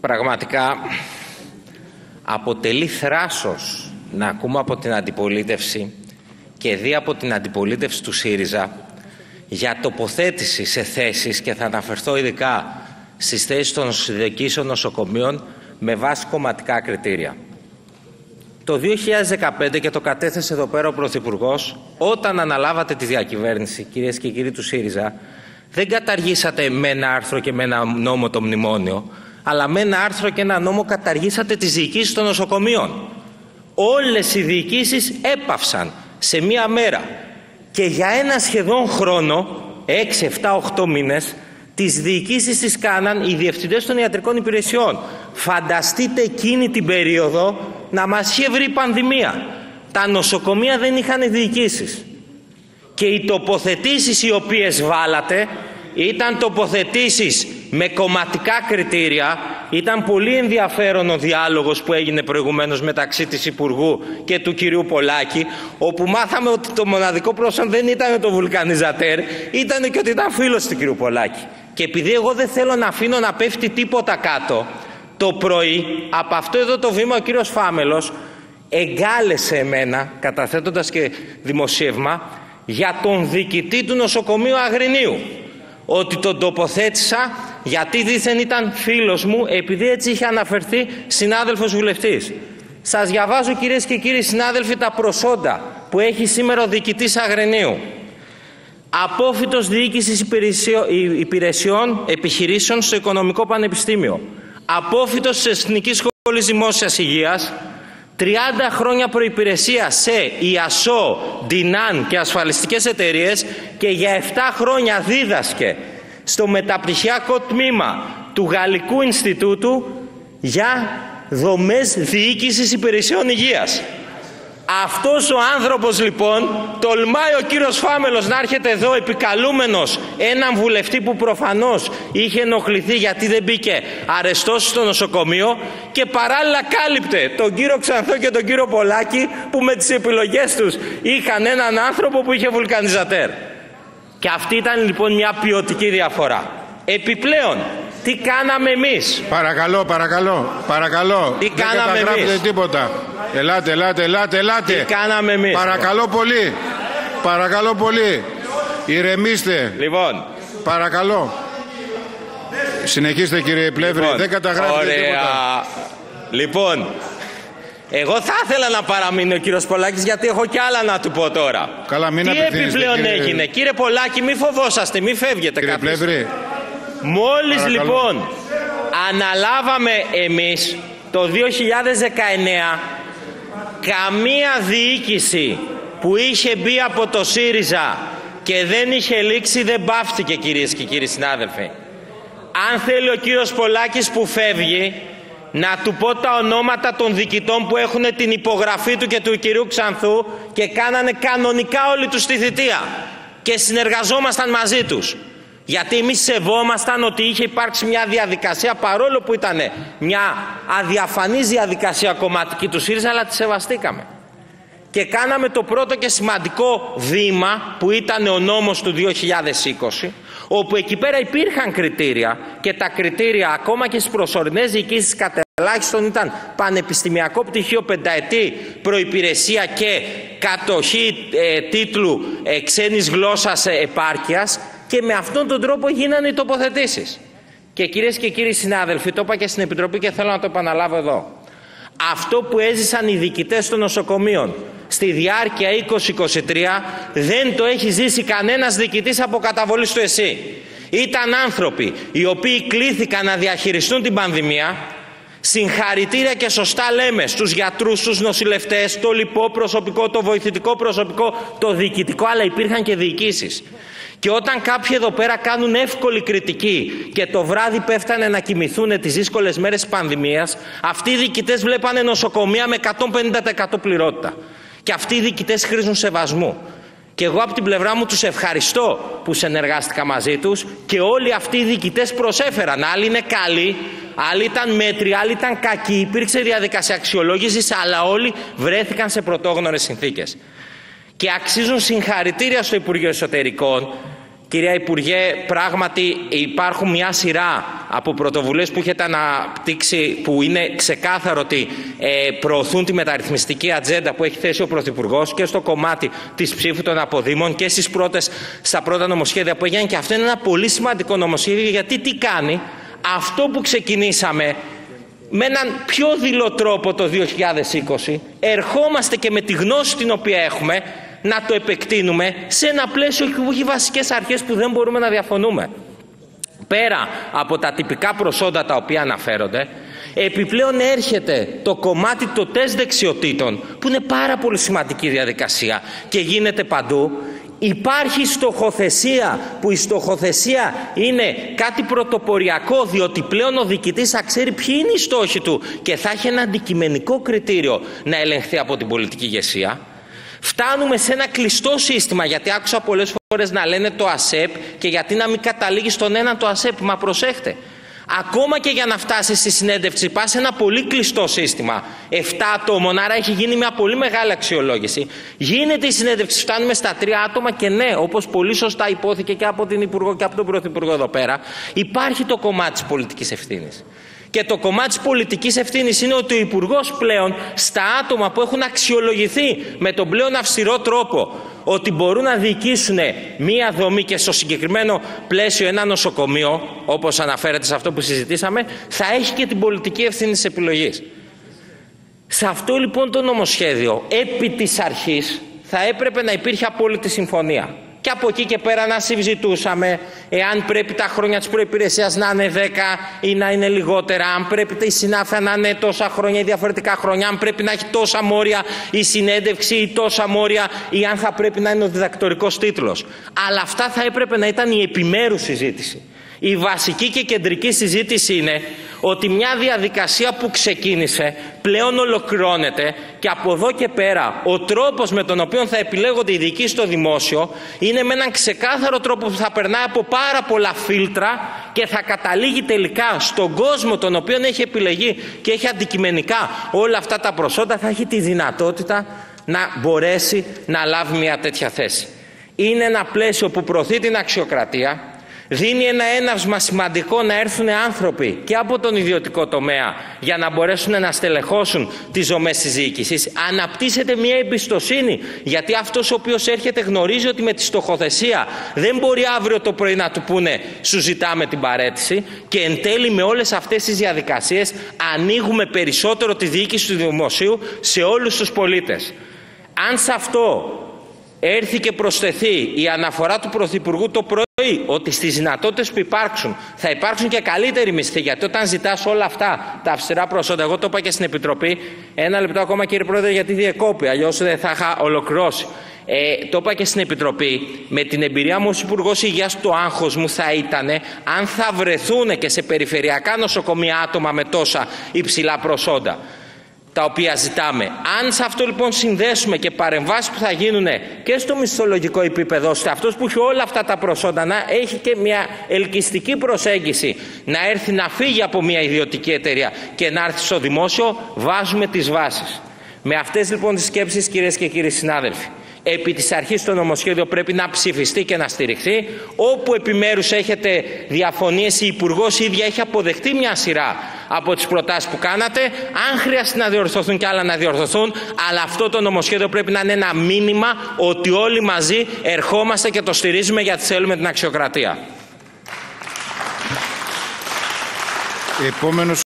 Πραγματικά αποτελεί θράσος να ακούμε από την αντιπολίτευση και δει από την αντιπολίτευση του ΣΥΡΙΖΑ για τοποθέτηση σε θέσεις και θα αναφερθώ ειδικά στις θέσεις των συνδεκήσεων νοσοκομείων με βάση κομματικά κριτήρια. Το 2015 και το κατέθεσε εδώ πέρα ο Πρωθυπουργός, όταν αναλάβατε τη διακυβέρνηση, κυρίες και κύριοι του ΣΥΡΙΖΑ, δεν καταργήσατε με ένα άρθρο και με ένα νόμο το μνημόνιο, αλλά με ένα άρθρο και ένα νόμο καταργήσατε τις διοικήσεις των νοσοκομείων. Όλες οι διοικήσεις έπαυσαν σε μία μέρα. Και για ένα σχεδόν χρόνο, 6, 7, 8 μήνες, τις διοικήσεις τις κάναν οι διευθυντές των ιατρικών υπηρεσιών. Φανταστείτε εκείνη την περίοδο να μας είχε βρει πανδημία. Τα νοσοκομεία δεν είχαν διοικήσεις. Και οι τοποθετήσεις οι οποίες βάλατε ήταν τοποθετήσεις με κομματικά κριτήρια. Ήταν πολύ ενδιαφέρον ο διάλογος που έγινε προηγουμένως μεταξύ της Υπουργού και του κυρίου Πολάκη, όπου μάθαμε ότι το μοναδικό πρόσωπο δεν ήταν το βουλκανιζατέρ, ήταν και ότι ήταν φίλος του κυρίου Πολάκη. Και επειδή εγώ δεν θέλω να αφήνω να πέφτει τίποτα κάτω, το πρωί από αυτό εδώ το βήμα ο κύριος Φάμελος εγκάλεσε εμένα, καταθέτοντας και δημοσίευμα, για τον διοικητή του νοσοκομείου Αγρινίου ότι τον τοποθέτησα γιατί δήθεν ήταν φίλος μου επειδή έτσι είχε αναφερθεί συνάδελφος βουλευτής. Σας διαβάζω κυρίες και κύριοι συνάδελφοι τα προσόντα που έχει σήμερα ο διοικητής Αγρενίου. Απόφυτος διοίκησης υπηρεσιών επιχειρήσεων στο Οικονομικό Πανεπιστήμιο. Απόφυτος της Εθνικής Σχολής Δημόσιας Υγείας 30 χρόνια προϋπηρεσία σε ΙΑΣΟ, ΔΙΝΑΝ και ασφαλιστικές εταιρείες και για 7 χρόνια δίδασκε στο μεταπτυχιακό τμήμα του Γαλλικού Ινστιτούτου για δομές διοίκησης υπηρεσιών υγείας. Αυτός ο άνθρωπος λοιπόν τολμάει ο κύριος Φάμελος να έρχεται εδώ επικαλούμενος έναν βουλευτή που προφανώς είχε ενοχληθεί γιατί δεν μπήκε αρεστός στο νοσοκομείο και παράλληλα κάλυπτε τον κύριο Ξανθό και τον κύριο Πολάκη που με τις επιλογές τους είχαν έναν άνθρωπο που είχε βουλκανιζατέρ. Και αυτή ήταν λοιπόν μια ποιοτική διαφορά. Επιπλέον, τι κάναμε εμείς; Παρακαλώ, παρακαλώ, παρακαλώ. Τι Δεν κάναμε καταγράφετε εμείς; τίποτα. Ελάτε, ελάτε, ελάτε, ελάτε. Τι κάναμε εμείς; Παρακαλώ πολύ. Παρακαλώ πολύ. Ηρεμήστε. Λοιπόν, Παρακαλώ. Συνεχίστε κύριε Πλεύρη. Λοιπόν, Δεν καταγράφετε ωραία. τίποτα. Λοιπόν, εγώ θα ήθελα να παραμείνει ο κύριος Πολάκης γιατί έχω κι άλλα να του πω τώρα. Καλά, μην Τι απευθύνεστε, επιπλέον κύριε- έγινε; Κύριε Πολάκη, μη φοβόσαστε, μη φεύγετε Κύριε κάποιος. Πλεύρη. Μόλις Παρακαλώ. λοιπόν αναλάβαμε εμείς το 2019 καμία διοίκηση που είχε μπει από το ΣΥΡΙΖΑ και δεν είχε λήξει δεν πάφτηκε κυρίες και κύριοι συνάδελφοι. Αν θέλει ο κύριος Πολάκης που φεύγει να του πω τα ονόματα των διοικητών που έχουν την υπογραφή του και του κυρίου Ξανθού και κάνανε κανονικά όλη τους τη θητεία και συνεργαζόμασταν μαζί τους. Γιατί εμείς σεβόμασταν ότι είχε υπάρξει μια διαδικασία παρόλο που ήταν μια αδιαφανής διαδικασία κομματική του ΣΥΡΙΖΑ αλλά τη σεβαστήκαμε. Και κάναμε το πρώτο και σημαντικό βήμα που ήταν ο νόμος του 2020 όπου εκεί πέρα υπήρχαν κριτήρια και τα κριτήρια ακόμα και στις προσωρινές διοικήσεις κατελάχιστον ήταν πανεπιστημιακό πτυχίο πενταετή προϋπηρεσία και κατοχή ε, τίτλου ε, ξένης γλώσσας ε, επάρκειας και με αυτόν τον τρόπο γίνανε οι τοποθετήσεις. Και κυρίες και κύριοι συνάδελφοι, το είπα και στην Επιτροπή και θέλω να το επαναλάβω εδώ. Αυτό που έζησαν οι διοικητές των νοσοκομείων στη διάρκεια 2023 δεν το έχει ζήσει κανένας διοικητής από καταβολής του ΕΣΥ. Ήταν άνθρωποι οι οποίοι κλήθηκαν να διαχειριστούν την πανδημία Συγχαρητήρια και σωστά λέμε στους γιατρούς, στους νοσηλευτές, το λοιπό προσωπικό, το βοηθητικό προσωπικό, το διοικητικό, αλλά υπήρχαν και διοικήσεις. Και όταν κάποιοι εδώ πέρα κάνουν εύκολη κριτική και το βράδυ πέφτανε να κοιμηθούν τις δύσκολες μέρες της πανδημίας, αυτοί οι διοικητές βλέπανε νοσοκομεία με 150% πληρότητα. Και αυτοί οι διοικητές χρήζουν σεβασμού. Και εγώ από την πλευρά μου τους ευχαριστώ που συνεργάστηκα μαζί τους και όλοι αυτοί οι διοικητές προσέφεραν. Άλλοι είναι καλοί, άλλοι ήταν μέτροι, άλλοι ήταν κακοί, υπήρξε διαδικασία αξιολόγησης, αλλά όλοι βρέθηκαν σε πρωτόγνωρες συνθήκες. Και αξίζουν συγχαρητήρια στο Υπουργείο Εσωτερικών. Κυρία Υπουργέ, πράγματι υπάρχουν μια σειρά από πρωτοβουλίες που έχετε αναπτύξει, που είναι ξεκάθαρο ότι ε, προωθούν τη μεταρρυθμιστική ατζέντα που έχει θέσει ο Πρωθυπουργός και στο κομμάτι της ψήφου των αποδήμων και στις πρώτες, στα πρώτα νομοσχέδια που έγιναν. Και αυτό είναι ένα πολύ σημαντικό νομοσχέδιο γιατί τι κάνει, αυτό που ξεκινήσαμε με έναν πιο δειλό τρόπο το 2020 ερχόμαστε και με τη γνώση την οποία έχουμε να το επεκτείνουμε σε ένα πλαίσιο που έχει βασικές αρχές που δεν μπορούμε να διαφωνούμε. Πέρα από τα τυπικά προσόντα τα οποία αναφέρονται, επιπλέον έρχεται το κομμάτι των τεστ δεξιοτήτων, που είναι πάρα πολύ σημαντική διαδικασία και γίνεται παντού, Υπάρχει στοχοθεσία που η στοχοθεσία είναι κάτι πρωτοποριακό διότι πλέον ο διοικητής θα ξέρει ποιοι είναι οι στόχοι του και θα έχει ένα αντικειμενικό κριτήριο να ελεγχθεί από την πολιτική ηγεσία. Φτάνουμε σε ένα κλειστό σύστημα γιατί άκουσα πολλές φορές να λένε το ΑΣΕΠ και γιατί να μην καταλήγεις στον έναν το ΑΣΕΠ. Μα προσέχτε. Ακόμα και για να φτάσεις στη συνέντευξη, πας σε ένα πολύ κλειστό σύστημα. 7 ατόμων, άρα έχει γίνει μια πολύ μεγάλη αξιολόγηση. Γίνεται η συνέντευξη, φτάνουμε στα 3 άτομα και ναι, όπως πολύ σωστά υπόθηκε και από την Υπουργό και από τον Πρωθυπουργό εδώ πέρα, υπάρχει το κομμάτι της πολιτικής ευθύνης. Και το κομμάτι της πολιτικής ευθύνης είναι ότι ο Υπουργός πλέον στα άτομα που έχουν αξιολογηθεί με τον πλέον αυστηρό τρόπο ότι μπορούν να διοικήσουν μία δομή και στο συγκεκριμένο πλαίσιο ένα νοσοκομείο, όπως αναφέρεται σε αυτό που συζητήσαμε, θα έχει και την πολιτική ευθύνη της επιλογής. Σε αυτό λοιπόν το νομοσχέδιο, επί της αρχής, θα έπρεπε να υπήρχε απόλυτη συμφωνία και από εκεί και πέρα να συζητούσαμε εάν πρέπει τα χρόνια της προϋπηρεσίας να είναι 10 ή να είναι λιγότερα, αν πρέπει η συνάφεια να είναι τόσα χρόνια ή διαφορετικά χρόνια, αν πρέπει να έχει τόσα μόρια η συνέντευξη ή τόσα μόρια ή αν θα πρέπει να είναι ο διδακτορικός τίτλος. Αλλά αυτά θα έπρεπε να ήταν η επιμέρους συζήτηση. Η βασική και κεντρική συζήτηση είναι ότι μια διαδικασία που ξεκίνησε πλέον ολοκληρώνεται και από εδώ και πέρα ο τρόπος με τον οποίο θα επιλέγονται οι ειδικοί στο δημόσιο είναι με έναν ξεκάθαρο τρόπο που θα περνάει από πάρα πολλά φίλτρα και θα καταλήγει τελικά στον κόσμο τον οποίο έχει επιλεγεί και έχει αντικειμενικά όλα αυτά τα προσόντα θα έχει τη δυνατότητα να μπορέσει να λάβει μια τέτοια θέση. Είναι ένα πλαίσιο που προωθεί την αξιοκρατία, δίνει ένα έναυσμα σημαντικό να έρθουν άνθρωποι και από τον ιδιωτικό τομέα για να μπορέσουν να στελεχώσουν τις δομές της διοίκησης. Αναπτύσσεται μια εμπιστοσύνη γιατί αυτός ο οποίος έρχεται γνωρίζει ότι με τη στοχοθεσία δεν μπορεί αύριο το πρωί να του πούνε σου ζητάμε την παρέτηση και εν τέλει με όλες αυτές τις διαδικασίες ανοίγουμε περισσότερο τη διοίκηση του δημοσίου σε όλους τους πολίτες. Αν σε αυτό έρθει και προσθεθεί η αναφορά του Πρωθυπουργού το πρωί ότι στις δυνατότητες που υπάρξουν θα υπάρξουν και καλύτεροι μισθοί γιατί όταν ζητάς όλα αυτά τα αυστηρά προσόντα εγώ το είπα και στην Επιτροπή ένα λεπτό ακόμα κύριε Πρόεδρε γιατί διεκόπη αλλιώς δεν θα είχα ολοκληρώσει. Ε, το είπα και στην Επιτροπή, με την εμπειρία μου ως Υπουργός Υγείας, το άγχος μου θα ήταν αν θα βρεθούν και σε περιφερειακά νοσοκομεία άτομα με τόσα υψηλά προσόντα τα οποία ζητάμε. Αν σε αυτό λοιπόν συνδέσουμε και παρεμβάσεις που θα γίνουν και στο μισθολογικό επίπεδο, ώστε αυτός που έχει όλα αυτά τα προσόντα να έχει και μια ελκυστική προσέγγιση, να έρθει να φύγει από μια ιδιωτική εταιρεία και να έρθει στο δημόσιο, βάζουμε τις βάσεις. Με αυτές λοιπόν τις σκέψεις κυρίες και κύριοι συνάδελφοι, επί της αρχής το νομοσχέδιο πρέπει να ψηφιστεί και να στηριχθεί. Όπου επιμέρους έχετε διαφωνίες, η υπουργός ίδια έχει αποδεχτεί μια σειρά από τις προτάσεις που κάνατε. Αν χρειαστεί να διορθωθούν και άλλα να διορθωθούν, αλλά αυτό το νομοσχέδιο πρέπει να είναι ένα μήνυμα ότι όλοι μαζί ερχόμαστε και το στηρίζουμε γιατί θέλουμε την αξιοκρατία. Επόμενος